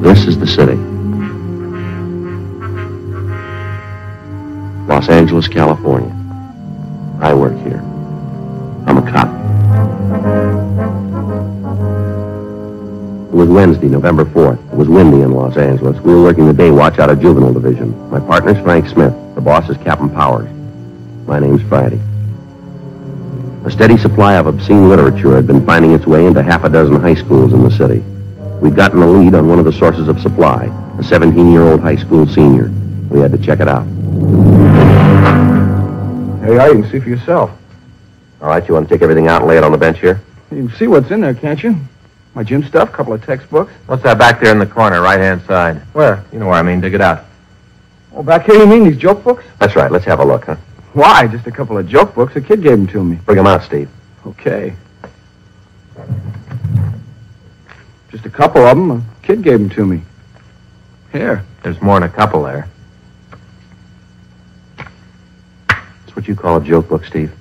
This is the city. Los Angeles, California. I work here. I'm a cop. It was Wednesday, November 4th. It was windy in Los Angeles. We were working the day watch out of Juvenile Division. My partner's Frank Smith. The boss is Captain Powers. My name's Friday. A steady supply of obscene literature had been finding its way into half a dozen high schools in the city. We'd gotten a lead on one of the sources of supply, a 17-year-old high school senior. We had to check it out. Here you are. You can see for yourself. All right, you want to take everything out and lay it on the bench here? You can see what's in there, can't you? My gym stuff, a couple of textbooks. What's that back there in the corner, right-hand side? Where? You know where I mean. Dig it out. Oh, back here, you mean these joke books? That's right. Let's have a look, huh? Why? Just a couple of joke books. A kid gave them to me. Bring them out, Steve. Okay. Just a couple of them. A kid gave them to me. Here. There's more than a couple there. That's what you call a joke book, Steve.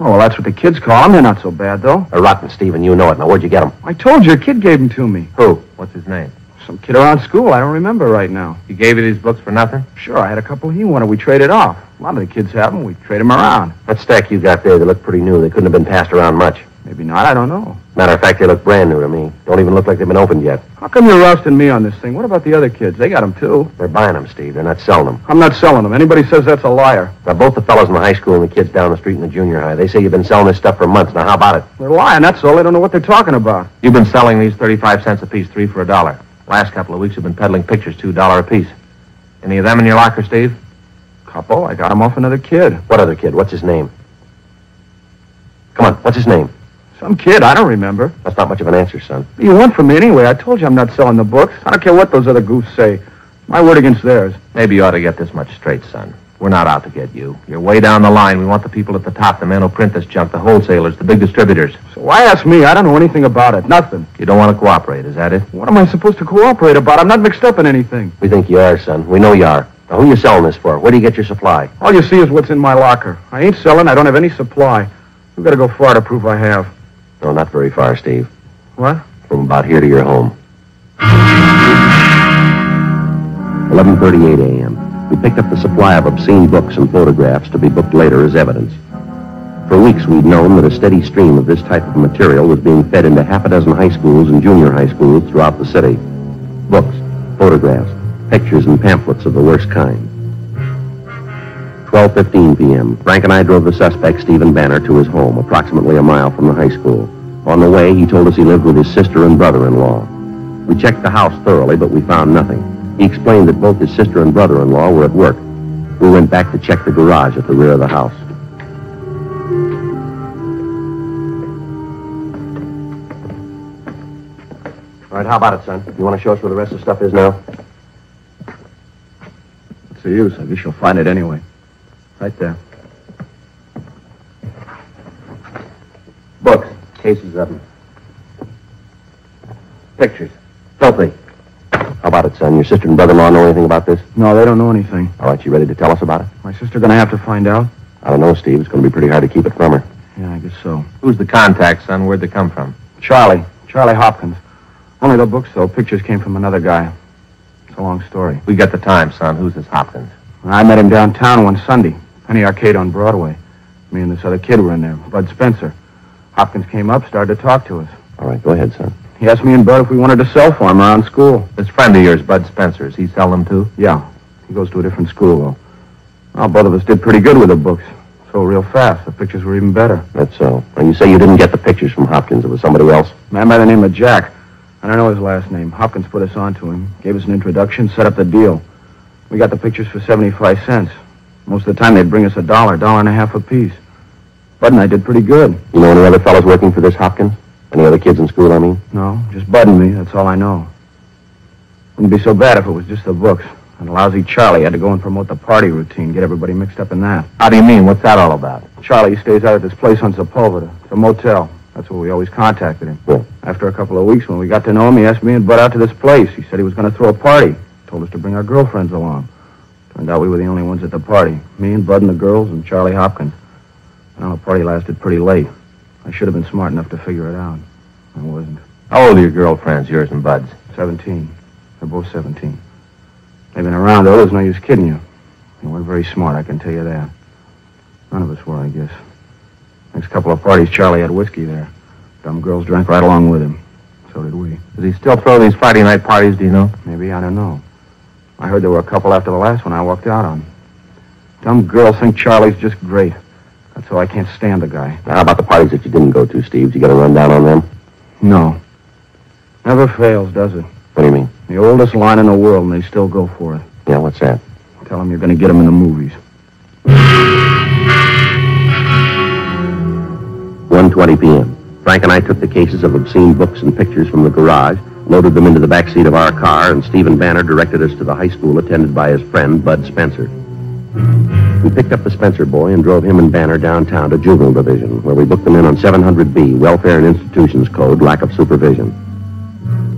Oh, well, that's what the kids call them. They're not so bad, though. They're rotten, Steve, and you know it. Now, where'd you get them? I told you, a kid gave them to me. Who? What's his name? Some kid around school. I don't remember right now. He gave you these books for nothing? Sure, I had a couple he wanted. We traded off. A lot of the kids have them. We trade them around. That stack you got there, they look pretty new. They couldn't have been passed around much. Maybe not. I don't know. Matter of fact, they look brand new to me. Don't even look like they've been opened yet. How come you're roasting me on this thing? What about the other kids? They got them, too. They're buying them, Steve. They're not selling them. I'm not selling them. Anybody says that's a liar. Now, both the fellows in the high school and the kids down the street in the junior high, they say you've been selling this stuff for months. Now, how about it? They're lying, that's all. They don't know what they're talking about. You've been selling these 35 cents apiece, three for a dollar. Last couple of weeks, you've been peddling pictures, two dollar apiece. Any of them in your locker, Steve? Couple. I got them off another kid. What other kid? What's his name? Come on, what's his name? Some kid. I don't remember. That's not much of an answer, son. What do you want from me anyway? I told you I'm not selling the books. I don't care what those other goofs say. My word against theirs. Maybe you ought to get this much straight, son. We're not out to get you. You're way down the line. We want the people at the top, the men who print this junk, the wholesalers, the big distributors. So why ask me? I don't know anything about it. Nothing. You don't want to cooperate, is that it? What am I supposed to cooperate about? I'm not mixed up in anything. We think you are, son. We know you are. Now, who are you selling this for? Where do you get your supply? All you see is what's in my locker. I ain't selling. I don't have any supply. You've got to go far to prove I have. No, not very far, Steve. What? From about here to your home. 11.38 a.m. We picked up the supply of obscene books and photographs to be booked later as evidence. For weeks, we'd known that a steady stream of this type of material was being fed into half a dozen high schools and junior high schools throughout the city. Books, photographs, pictures, and pamphlets of the worst kind. 12.15 p.m. Frank and I drove the suspect, Stephen Banner, to his home, approximately a mile from the high school. On the way, he told us he lived with his sister and brother-in-law. We checked the house thoroughly, but we found nothing. He explained that both his sister and brother-in-law were at work. We went back to check the garage at the rear of the house. All right, how about it, son? You want to show us where the rest of the stuff is now? What's the use? I guess you'll find it anyway. Right there. Books. Cases of them. Pictures. Filthy. How about it, son? Your sister and brother-in-law know anything about this? No, they don't know anything. All right, you ready to tell us about it? My sister gonna have to find out? I don't know, Steve. It's going to be pretty hard to keep it from her. Yeah, I guess so. Who's the contact, son? Where'd they come from? Charlie. Charlie Hopkins. Only the books, though. Pictures came from another guy. It's a long story. We got the time, son. Who's this Hopkins? I met him downtown one Sunday. Penny Arcade on Broadway. Me and this other kid were in there, Bud Spencer. Hopkins came up, started to talk to us. All right, go ahead, son. He asked me and Bud if we wanted to sell for him around school. This friend of yours, Bud Spencer, does he sell them too? Yeah. He goes to a different school, though. Well, both of us did pretty good with the books. Sold real fast. The pictures were even better. That's so. And you say you didn't get the pictures from Hopkins. It was somebody else. A Man by the name of Jack. I don't know his last name. Hopkins put us on to him, gave us an introduction, set up the deal. We got the pictures for 75 cents. Most of the time they'd bring us a dollar, dollar and a half apiece. Bud and I did pretty good. You know any other fellows working for this Hopkins? Any other kids in school, I mean? No, just Bud and me. That's all I know. Wouldn't be so bad if it was just the books. And lousy Charlie had to go and promote the party routine, get everybody mixed up in that. How do you mean? What's that all about? Charlie stays out at this place on Sepulveda. It's a motel. That's where we always contacted him. Yeah. After a couple of weeks, when we got to know him, he asked me and Bud out to this place. He said he was going to throw a party. Told us to bring our girlfriends along. Turned out we were the only ones at the party. Me and Bud and the girls and Charlie Hopkins. Well, the party lasted pretty late. I should have been smart enough to figure it out. I wasn't. How old are your girlfriends, yours and Bud's? Seventeen. They're both 17. They've been around, though. There's no use kidding you. They weren't very smart, I can tell you that. None of us were, I guess. Next couple of parties, Charlie had whiskey there. Dumb girls drank right along with him. So did we. Does he still throw these Friday night parties, do you know? Maybe, I don't know. I heard there were a couple after the last one I walked out on. Dumb girls think Charlie's just great. That's why I can't stand the guy. Now, how about the parties that you didn't go to, Steve? Did you get a rundown on them? No. Never fails, does it? What do you mean? The oldest line in the world, and they still go for it. Yeah, what's that? Tell them you're going to get them in the movies. 1.20 p.m. Frank and I took the cases of obscene books and pictures from the garage, loaded them into the back seat of our car, and Stephen Banner directed us to the high school attended by his friend, Bud Spencer. We picked up the Spencer boy and drove him and Banner downtown to Juvenile Division, where we booked them in on 700B, Welfare and Institutions Code, lack of supervision.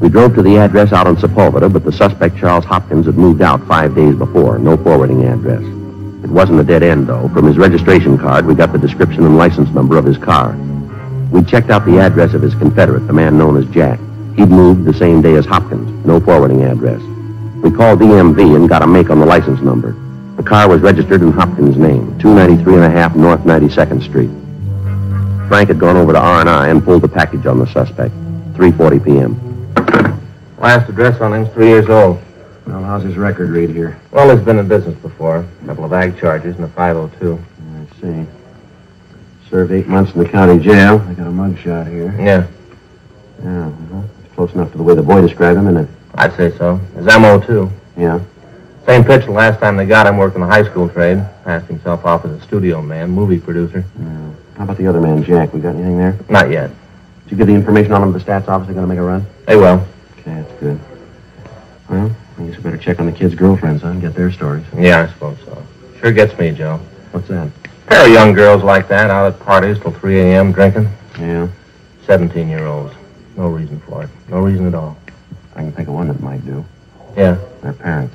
We drove to the address out on Sepulveda, but the suspect, Charles Hopkins, had moved out five days before. No forwarding address. It wasn't a dead end, though. From his registration card, we got the description and license number of his car. We checked out the address of his confederate, the man known as Jack. He'd moved the same day as Hopkins. No forwarding address. We called DMV and got a make on the license number. The car was registered in Hopkins' name, 293 and a half North 92nd Street. Frank had gone over to R&I and pulled the package on the suspect. 3.40 p.m. Last address on him's three years old. Well, how's his record read here? Well, he's been in business before. A couple of ag charges and a 502. I see. Served eight months in the county jail. I got a mug shot here. Yeah, Yeah, uh-huh. Close enough to the way the boy described him, isn't it? I'd say so. His MO, too. Yeah. Same pitch the last time they got him working the high school trade. Passed himself off as a studio man, movie producer. yeah. How about the other man, Jack? We got anything there? Not yet. Did you give the information on him to the stats office? They're going to make a run? They will. Okay, that's good. Well, I guess we better check on the kids' girlfriends, huh, and get their stories. Yeah, I suppose so. Sure gets me, Joe. What's that? A pair of young girls like that out at parties till 3 a.m. drinking. Yeah, 17-year-olds. No reason for it. No reason at all. I can think of one that might do. Yeah. Their parents.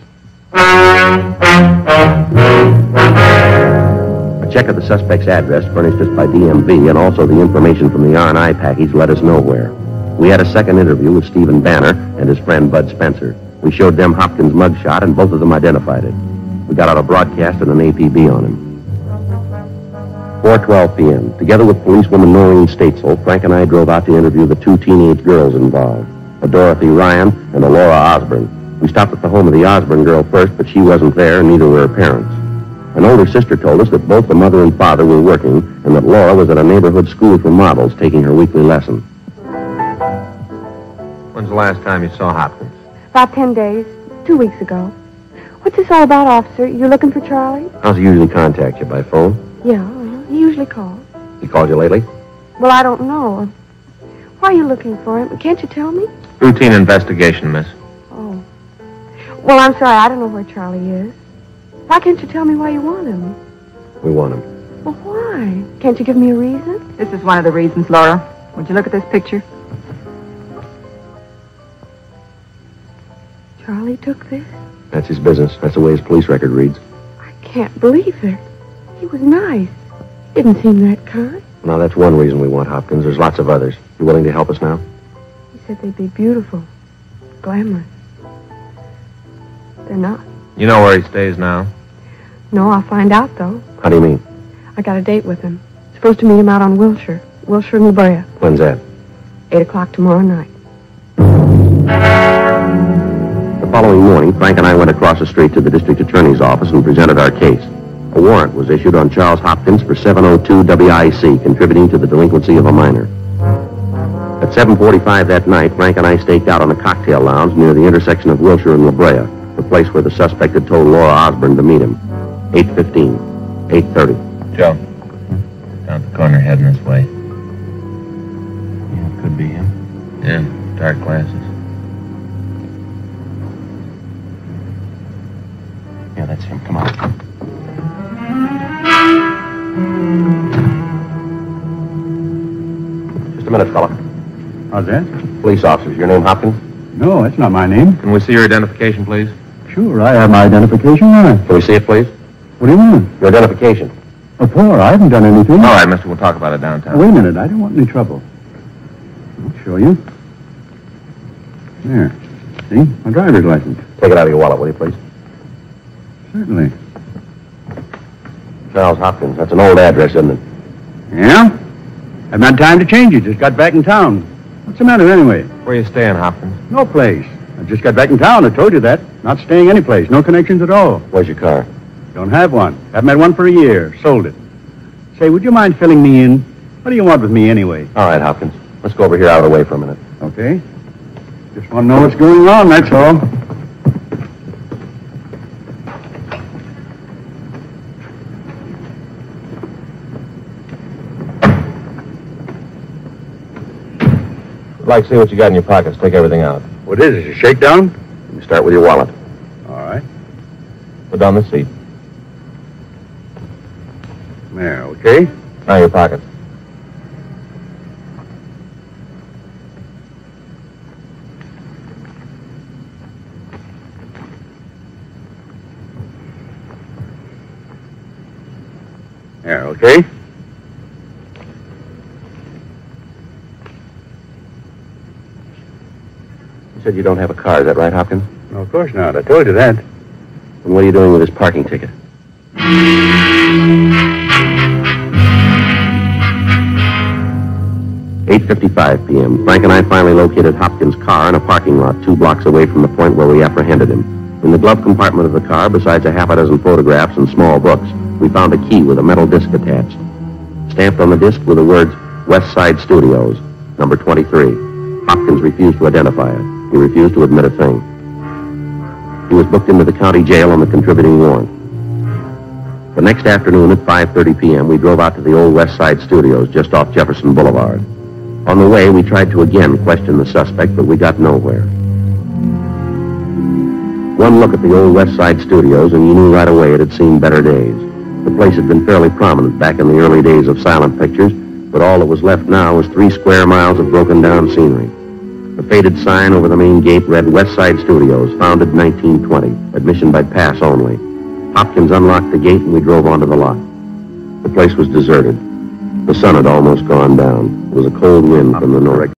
A check of the suspect's address furnished us by DMV and also the information from the R&I package led us nowhere. We had a second interview with Stephen Banner and his friend Bud Spencer. We showed them Hopkins' mugshot and both of them identified it. We got out a broadcast and an APB on him. 4.12 p.m. Together with policewoman Noreen Statesel, Frank and I drove out to interview the two teenage girls involved, a Dorothy Ryan and a Laura Osborne. We stopped at the home of the Osborne girl first, but she wasn't there, and neither were her parents. An older sister told us that both the mother and father were working, and that Laura was at a neighborhood school for models taking her weekly lesson. When's the last time you saw Hopkins? About ten days. Two weeks ago. What's this all about, officer? You're looking for Charlie? How's he usually contact you, by phone? Yeah. He usually calls. He called you lately? Well, I don't know. Why are you looking for him? Can't you tell me? Routine investigation, miss. Oh. Well, I'm sorry. I don't know where Charlie is. Why can't you tell me why you want him? We want him. Well, why? Can't you give me a reason? This is one of the reasons, Laura. Would you look at this picture? Charlie took this? That's his business. That's the way his police record reads. I can't believe it. He was nice. Didn't seem that kind. Now, that's one reason we want Hopkins. There's lots of others. You willing to help us now? He said they'd be beautiful, glamorous. They're not. You know where he stays now? No, I'll find out, though. How do you mean? I got a date with him. Supposed to meet him out on Wilshire. Wilshire and La Brea. When's that? Eight o'clock tomorrow night. The following morning, Frank and I went across the street to the district attorney's office and presented our case. A warrant was issued on Charles Hopkins for 702 WIC, contributing to the delinquency of a minor. At 7.45 that night, Frank and I staked out on a cocktail lounge near the intersection of Wilshire and La Brea, the place where the suspect had told Laura Osborne to meet him. 8.15, 8.30. Joe. Down at the corner heading this way. Yeah, it could be him. Yeah, dark glasses. Yeah, that's him. Come on. Just a minute, fella. How's that? Police officers, your name Hopkins? No, that's not my name. Can we see your identification, please? Sure, I have my identification right. Can we see it, please? What do you mean? Your identification. Oh, of course, I haven't done anything. All right, mister, we'll talk about it downtown. Wait a minute, I don't want any trouble. I'll show you. There. See? My driver's license. Take it out of your wallet, will you, please? Certainly. Charles Hopkins. That's an old address, isn't it? Yeah? I've not had time to change it. Just got back in town. What's the matter anyway? Where you staying, Hopkins? No place. I just got back in town. I told you that. Not staying any place. No connections at all. Where's your car? Don't have one. Haven't had one for a year. Sold it. Say, would you mind filling me in? What do you want with me anyway? All right, Hopkins. Let's go over here out of the way for a minute. Okay. Just want to know what's going on, that's all. Like to see what you got in your pockets. Take everything out. What is it, a shakedown? You start with your wallet. All right. Put down the seat. There, okay? Now your pockets. There, okay? You said you don't have a car. Is that right, Hopkins? No, of course not. I told you that. And what are you doing with this parking ticket? Eight fifty-five p.m. Frank and I finally located Hopkins' car in a parking lot two blocks away from the point where we apprehended him. In the glove compartment of the car, besides a half a dozen photographs and small books, we found a key with a metal disc attached. Stamped on the disc were the words West Side Studios, number 23. Hopkins refused to identify it. He refused to admit a thing. He was booked into the county jail on the contributing warrant. The next afternoon at 5.30 p.m., we drove out to the old West Side Studios just off Jefferson Boulevard. On the way, we tried to again question the suspect, but we got nowhere. One look at the old West Side Studios, and you knew right away it had seen better days. The place had been fairly prominent back in the early days of silent pictures, but all that was left now was three square miles of broken down scenery. The faded sign over the main gate read West Side Studios, founded 1920, admission by pass only. Hopkins unlocked the gate and we drove onto the lot. The place was deserted. The sun had almost gone down. There was a cold wind from the north.